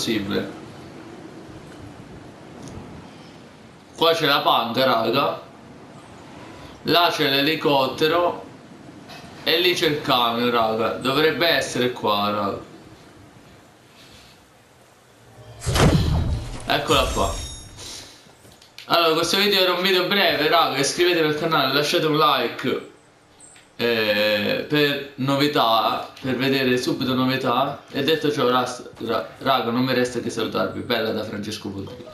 possibile. Qua c'è la panca, raga. Là c'è l'elicottero. E lì c'è il camion, raga. Dovrebbe essere qua, raga. Eccola qua. Allora, questo video era un video breve, raga. Iscrivetevi al canale, lasciate un like. Eh, per novità, per vedere subito novità. E detto ciò, raga, non mi resta che salutarvi. Bella da Francesco Putti.